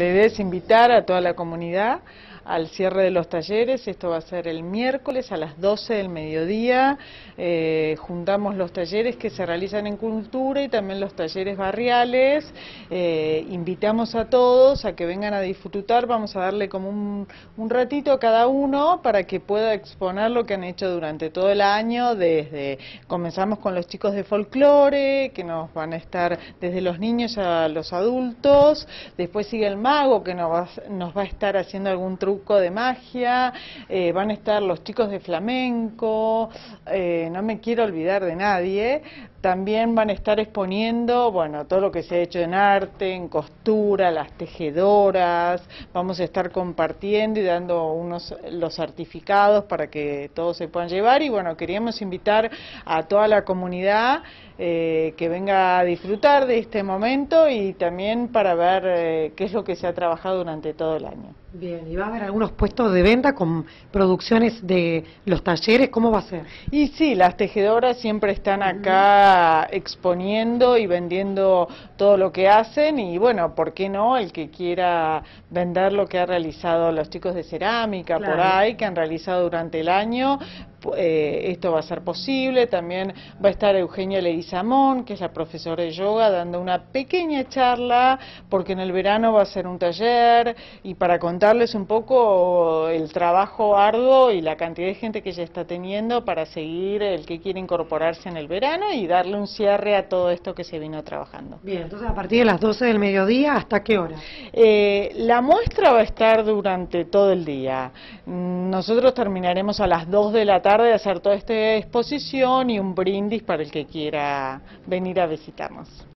La invitar a toda la comunidad al cierre de los talleres, esto va a ser el miércoles a las 12 del mediodía, eh, juntamos los talleres que se realizan en cultura y también los talleres barriales, eh, invitamos a todos a que vengan a disfrutar, vamos a darle como un, un, ratito a cada uno para que pueda exponer lo que han hecho durante todo el año, desde comenzamos con los chicos de folclore, que nos van a estar desde los niños a los adultos, después sigue el mago que nos va, nos va a estar haciendo algún truco de magia, eh, van a estar los chicos de flamenco, eh, no me quiero olvidar de nadie, también van a estar exponiendo, bueno, todo lo que se ha hecho en arte, en costura, las tejedoras, vamos a estar compartiendo y dando unos los certificados para que todos se puedan llevar y bueno, queríamos invitar a toda la comunidad eh, que venga a disfrutar de este momento y también para ver eh, qué es lo que se ha trabajado durante todo el año. Bien, ¿y va a haber algunos puestos de venta con producciones de los talleres? ¿Cómo va a ser? Y sí, las tejedoras siempre están acá exponiendo y vendiendo todo lo que hacen y bueno, ¿por qué no? El que quiera vender lo que ha realizado los chicos de cerámica por ahí, que han realizado durante el año, eh, esto va a ser posible. También va a estar Eugenia Leguizamón, que es la profesora de yoga, dando una pequeña charla, porque en el verano va a ser un taller y para contarles un poco el trabajo arduo y la cantidad de gente que ella está teniendo para seguir el que quiere incorporarse en el verano y darle un cierre a todo esto que se vino trabajando. Bien, entonces a partir de las 12 del mediodía, ¿hasta qué hora? Eh, la muestra va a estar durante todo el día. Nosotros terminaremos a las 2 de la tarde de hacer toda esta exposición y un brindis para el que quiera venir a visitarnos.